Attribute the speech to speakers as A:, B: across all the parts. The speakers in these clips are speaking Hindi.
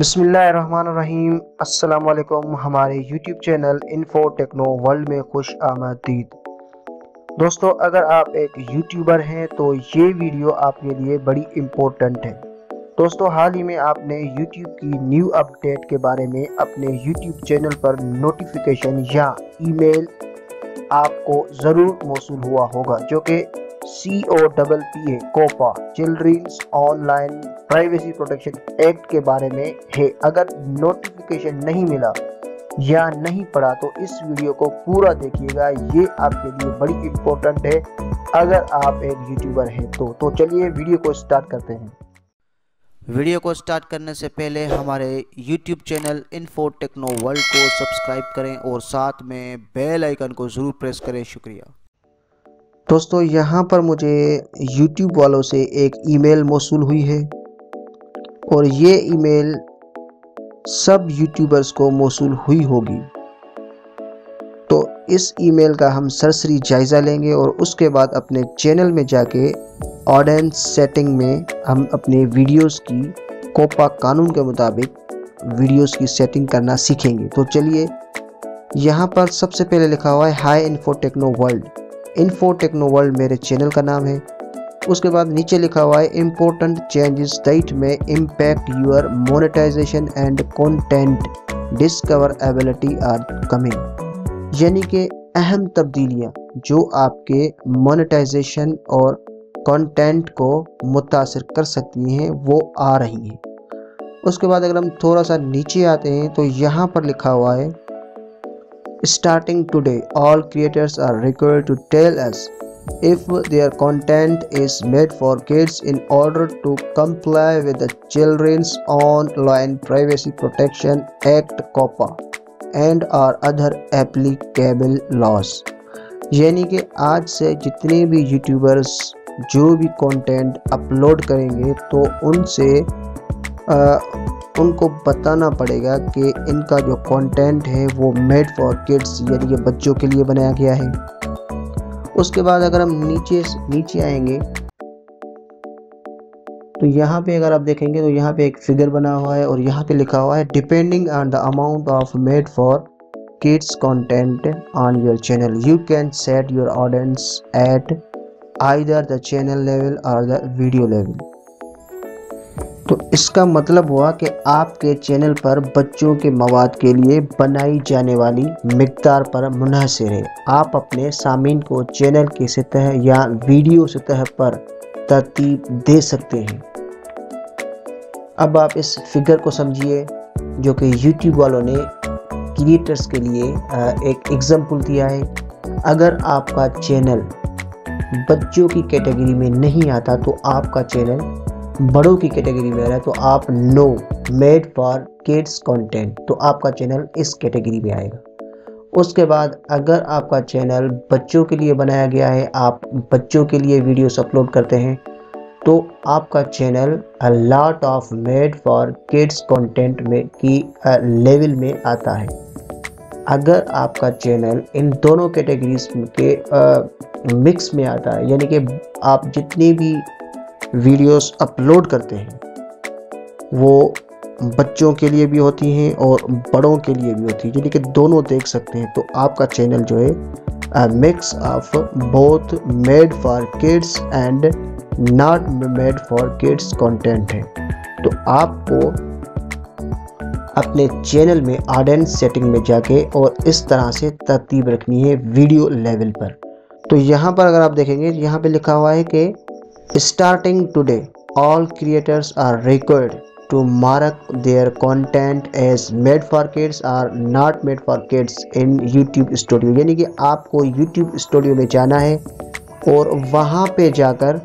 A: बिसमीम अस्सलाम हमारे YouTube channel info techno world में खुश आमदीद। दोस्तों, अगर आप एक यूट्यूबर हैं तो ये वीडियो आपके लिए बड़ी इम्पोर्टेंट है। दोस्तों, हाल ही में आपने यूट्यूब की न्यू अपडेट के बारे में अपने यूट्यूब चैनल पर नोटिफिकेशन या ईमेल आपको ज़रूर मौसू हुआ होगा, जो कि C O double P A COPPA children's online privacy protection act के बारे में है। अगर नोटिफिकेशन नहीं मिला या नहीं पढ़ा तो इस वीडियो को पूरा देखिएगा। ये आपके लिए बड़ी इम्पोर्टेंट है, अगर आप एक यूट्यूबर हैं तो। तो चलिए वीडियो को स्टार्ट करते हैं।
B: वीडियो को स्टार्ट करने से पहले हमारे YouTube channel info techno world को सब्सक्राइब करें और साथ में बेल आइकन को ज़रूर प्रेस करें। शुक्रिया।
A: दोस्तों, यहाँ पर मुझे YouTube वालों से एक ईमेल मौसू हुई है और ये ईमेल सब यूट्यूबर्स को मौसू हुई होगी। तो इस ईमेल का हम सरसरी जायज़ा लेंगे और उसके बाद अपने चैनल में जाके ऑडियंस सेटिंग में हम अपने वीडियोस की कोपा कानून के मुताबिक वीडियोस की सेटिंग करना सीखेंगे। तो चलिए, यहाँ पर सबसे पहले लिखा हुआ है hi info techno world info techno world मेरे चैनल का नाम है। उसके बाद नीचे लिखा हुआ है important changes that may impact your monetization and content discoverability are coming यानी कि अहम तब्दीलियाँ जो आपके मोनेटाइजेशन और कंटेंट को मुतासर कर सकती हैं, वो आ रही हैं। उसके बाद अगर हम थोड़ा सा नीचे आते हैं तो यहाँ पर लिखा हुआ है starting today all creators are required to tell us if their content is made for kids in order to comply with the Children's Online Privacy Protection Act COPPA and or other applicable laws यानी कि आज से जितने भी यूट्यूबर्स जो भी कंटेंट अपलोड करेंगे तो उनसे आ, उनको बताना पड़ेगा कि इनका जो कंटेंट है वो मेड फॉर किड्स यानी बच्चों के लिए बनाया गया है। उसके बाद अगर हम नीचे नीचे आएँगे तो यहाँ पे अगर आप देखेंगे तो यहाँ पे एक फिगर बना हुआ है और यहाँ पे लिखा हुआ है depending on the amount of made for kids content on your channel you can set your audience at either the channel level or the video level तो इसका मतलब हुआ कि आपके चैनल पर बच्चों के मवाद के लिए बनाई जाने वाली मकदार पर मुनहसर है। आप अपने सामीन को चैनल की सतह या वीडियो सतह पर तरतीब दे सकते हैं। अब आप इस फिगर को समझिए, जो कि यूट्यूब वालों ने क्रिएटर्स के लिए एक एग्ज़ाम्पल दिया है। अगर आपका चैनल बच्चों की कैटेगरी में नहीं आता तो आपका चैनल बड़ों की कैटेगरी में आ रहा है तो आप no made for kids content तो आपका चैनल इस कैटेगरी में आएगा। उसके बाद अगर आपका चैनल बच्चों के लिए बनाया गया है, आप बच्चों के लिए वीडियोस अपलोड करते हैं तो आपका channel a lot of made for kids content में की लेवल में आता है। अगर आपका चैनल इन दोनों कैटेगरीज के मिक्स में आता है, यानी कि आप जितनी भी वीडियोस अपलोड करते हैं। वो बच्चों के लिए भी होती हैं और बड़ों के लिए भी होती है यानी कि दोनों देख सकते हैं। तो आपका चैनल जो है mix of both made for kids and not made for kids content है। तो आपको अपने चैनल में ऑडियंस सेटिंग में जाके और इस तरह से तरतीब रखनी है वीडियो लेवल पर। तो यहाँ पर अगर आप देखेंगे, यहाँ पे लिखा हुआ है कि Starting today, all creators are required to mark their content as made for kids or not made for kids in YouTube Studio यानी कि आपको YouTube Studio में जाना है और वहाँ पे जाकर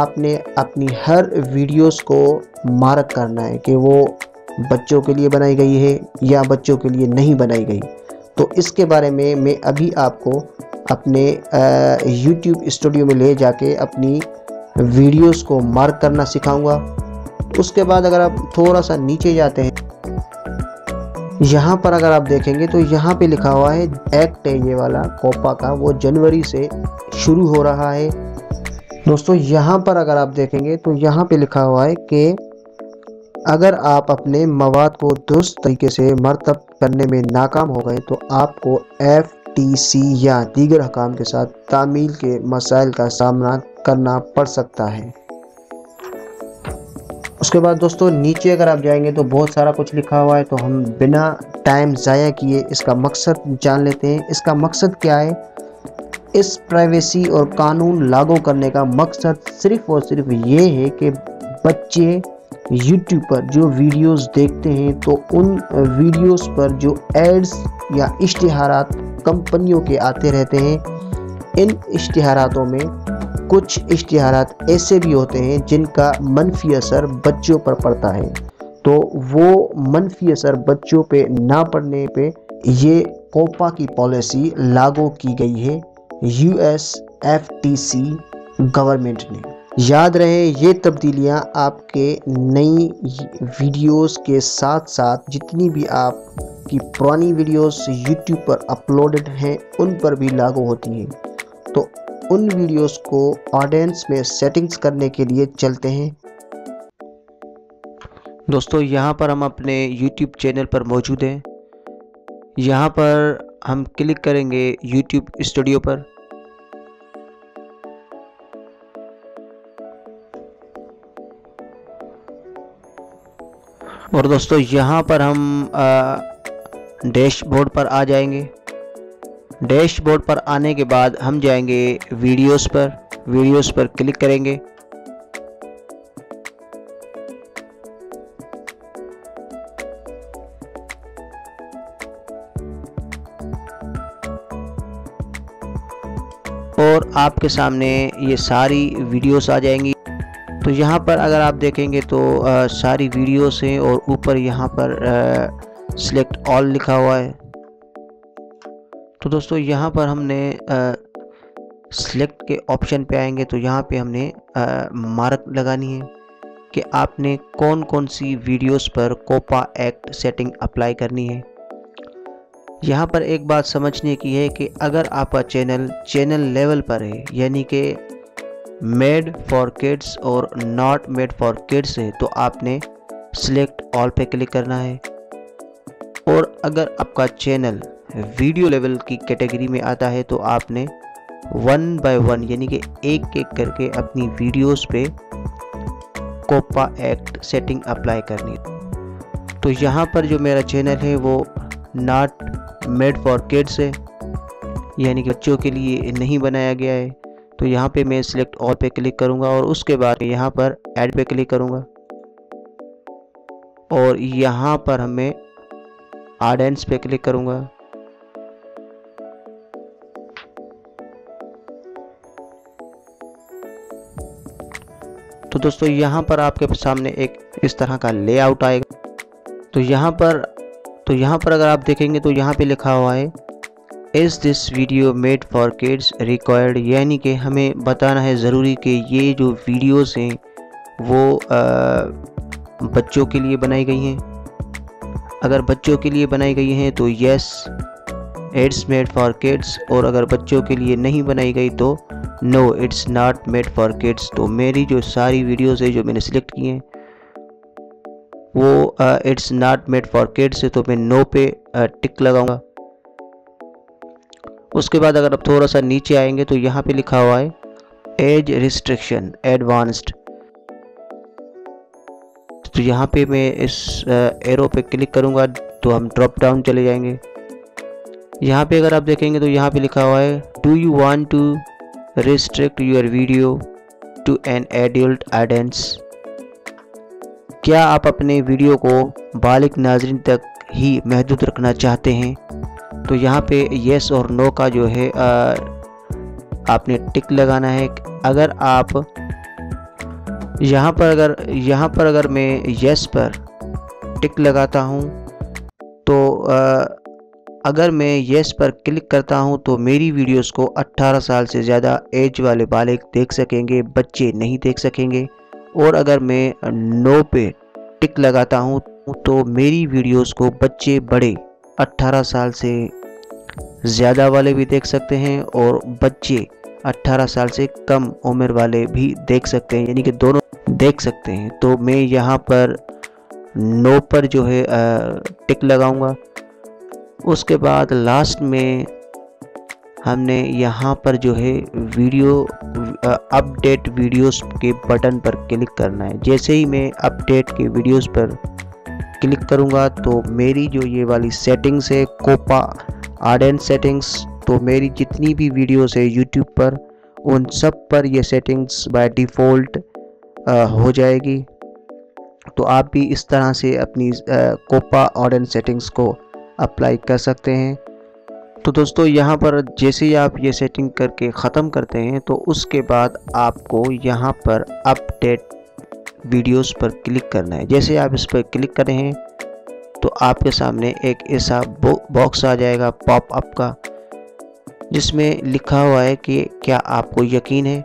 A: आपने अपनी हर वीडियोस को मार्क करना है कि वो बच्चों के लिए बनाई गई है या बच्चों के लिए नहीं बनाई गई तो इसके बारे में मैं अभी आपको अपने यूट्यूब स्टूडियो में ले जाके अपनी वीडियोस को मार्क करना सिखाऊँगा। उसके बाद अगर आप थोड़ा सा नीचे जाते हैं, यहाँ पर अगर आप देखेंगे तो यहाँ पे लिखा हुआ है एक्ट है ये वाला, कोपा का, वो जनवरी से शुरू हो रहा है। दोस्तों, यहाँ पर अगर आप देखेंगे तो यहाँ पे लिखा हुआ है कि अगर आप अपने मवाद को दुरुस्त तरीके से मरतब करने में नाकाम हो गए तो आपको एफ़ टी सी या दीगर हकाम के साथ तामील के मसाइल का सामना करना पड़ सकता है। उसके बाद दोस्तों, नीचे अगर आप जाएँगे तो बहुत सारा कुछ लिखा हुआ है तो हम बिना टाइम ज़ाया किए इसका मकसद जान लेते हैं। इसका मकसद क्या है? इस प्राइवेसी और कानून लागू करने का मकसद सिर्फ़ और सिर्फ़ ये है कि बच्चे यूट्यूब पर जो वीडियोस देखते हैं तो उन वीडियोस पर जो एड्स या इश्तहारात कंपनियों के आते रहते हैं, इन इश्तहारातों में कुछ इश्तहार ऐसे भी होते हैं जिनका मनफी असर बच्चों पर पड़ता है। तो वो मनफी असर बच्चों पे ना पड़ने पे ये कोपा की पॉलिसी लागू की गई है U S F T C government ने। याद रहे ये तब्दीलियाँ आपके नई वीडियोस के साथ साथ जितनी भी आपकी पुरानी वीडियोस यूट्यूब पर अपलोडेड हैं, उन पर भी लागू होती हैं। तो उन वीडियोस को ऑडियंस में सेटिंग्स करने के लिए चलते हैं।
B: दोस्तों, यहाँ पर हम अपने YouTube चैनल पर मौजूद हैं। यहाँ पर हम क्लिक करेंगे YouTube स्टूडियो पर। और दोस्तों, यहाँ पर हम डैशबोर्ड पर आ जाएँगे। डैशबोर्ड पर आने के बाद हम जाएँगे वीडियोस पर। वीडियोस पर क्लिक करेंगे। और आपके सामने ये सारी वीडियोस आ जाएँगी। तो यहाँ पर अगर आप देखेंगे तो आ, सारी वीडियोस हैं और ऊपर यहाँ पर सिलेक्ट ऑल लिखा हुआ है। तो दोस्तों, यहाँ पर हमने सिलेक्ट के ऑप्शन पे आएँगे तो यहाँ पे हमने मार्क लगानी है कि आपने कौन कौन सी वीडियोस पर कोपा एक्ट सेटिंग अप्लाई करनी है। यहाँ पर एक बात समझने की है कि अगर आपका चैनल चैनल लेवल पर है, यानी कि मेड फॉर किड्स और नॉट मेड फॉर किड्स है तो आपने सिलेक्ट ऑल पे क्लिक करना है। और अगर आपका चैनल वीडियो लेवल की कैटेगरी में आता है तो आपने वन बाय वन, यानी कि एक एक करके अपनी वीडियोस पे कोपा एक्ट सेटिंग अप्लाई करनी तो यहाँ पर जो मेरा चैनल है, वो नॉट मेड फॉर किड्स है, यानी कि बच्चों के लिए नहीं बनाया गया है। तो यहाँ पे मैं सिलेक्ट ऑल पे क्लिक करूँगा और उसके बाद यहाँ पर ऐड पे क्लिक करूँगा। और यहाँ पर हमें आर्डेंस पे क्लिक करूँगा। तो दोस्तों यहाँ पर आपके सामने एक इस तरह का लेआउट आएगा। तो यहाँ पर तो यहाँ पर अगर आप देखेंगे तो यहाँ पे लिखा हुआ है is this video made for kids required यानी कि हमें बताना है ज़रूरी कि ये जो वीडियोस हैं वो आ, बच्चों के लिए बनाई गई हैं। अगर बच्चों के लिए बनाई गई हैं तो yes it's made for kids और अगर बच्चों के लिए नहीं बनाई गई तो no it's not made for kids तो मेरी जो सारी वीडियोस है जो मैंने सिलेक्ट की हैं, वो it's not made for kids है तो मैं नो पे टिक लगाऊँगा। उसके बाद अगर आप थोड़ा सा नीचे आएँगे तो यहाँ पे लिखा हुआ है एज रिस्ट्रिक्शन एडवांस्ड तो यहाँ पे मैं इस एरो पे क्लिक करूँगा तो हम ड्रॉप डाउन चले जाएँगे। यहाँ पे अगर आप देखेंगे तो यहाँ पे लिखा हुआ है do you want to restrict your video to an adult audience क्या आप अपने वीडियो को बालिक नाजरन तक ही महदूद रखना चाहते हैं? तो यहाँ पे येस और नो का जो है आ, आपने टिक लगाना है। अगर आप यहाँ पर अगर यहाँ पर अगर मैं येस पर टिक लगाता हूँ तो आ, अगर मैं येस पर क्लिक करता हूँ तो मेरी वीडियोस को 18 साल से ज़्यादा एज वाले बालिक देख सकेंगे, बच्चे नहीं देख सकेंगे। और अगर मैं नो पे टिक लगाता हूँ तो मेरी वीडियोस को बच्चे बड़े 18 साल से ज़्यादा वाले भी देख सकते हैं और बच्चे 18 साल से कम उम्र वाले भी देख सकते हैं, यानी कि दोनों देख सकते हैं। तो मैं यहाँ पर नो पर जो है टिक लगाऊँगा। उसके बाद लास्ट में हमने यहाँ पर जो है वीडियो अपडेट वीडियोस के बटन पर क्लिक करना है। जैसे ही मैं अपडेट के वीडियोस पर क्लिक करूँगा तो मेरी जो ये वाली सेटिंग्स है कोपा आर्डेन सेटिंग्स तो मेरी जितनी भी वीडियोस है यूट्यूब पर, उन सब पर ये सेटिंग्स बाय डिफ़ॉल्ट हो जाएगी। तो आप भी इस तरह से अपनी कोपा ऑर्डन सेटिंग्स को अप्लाई कर सकते हैं। तो दोस्तों, यहाँ पर जैसे ही आप ये सेटिंग करके ख़त्म करते हैं तो उसके बाद आपको यहाँ पर अपडेट वीडियोस पर क्लिक करना है। जैसे आप इस पर क्लिक करें तो आपके सामने एक ऐसा बॉक्स आ जाएगा पॉप अप का, जिसमें लिखा हुआ है कि क्या आपको यकीन है,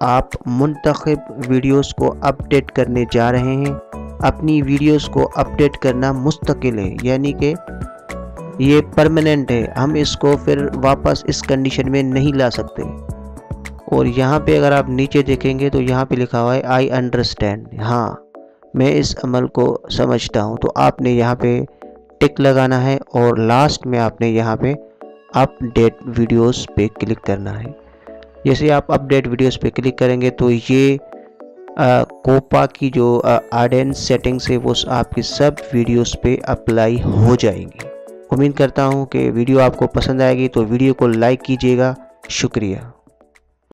B: आप मुंतखब वीडियोस को अपडेट करने जा रहे हैं। अपनी वीडियोस को अपडेट करना मुस्तकिल है, यानी कि ये परमानेंट है। हम इसको फिर वापस इस कंडीशन में नहीं ला सकते। और यहाँ पे अगर आप नीचे देखेंगे तो यहाँ पे लिखा हुआ है आई अंडरस्टैंड हाँ मैं इस अमल को समझता हूँ। तो आपने यहाँ पे टिक लगाना है और लास्ट में आपने यहाँ पे अपडेट वीडियोस पे क्लिक करना है। जैसे आप अपडेट वीडियोस पे क्लिक करेंगे तो ये कोपा की जो आर्डेंस सेटिंग्स है, वो आपकी सब वीडियोस पे अप्लाई हो जाएँगी। उम्मीद करता हूँ कि वीडियो आपको पसंद आएगी तो वीडियो को लाइक कीजिएगा। शुक्रिया।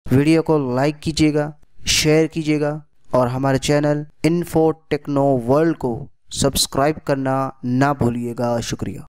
B: वीडियो को लाइक कीजिएगा, शेयर कीजिएगा, और हमारे चैनल इन्फो टेक्नो वर्ल्ड को सब्सक्राइब करना ना भूलिएगा। शुक्रिया।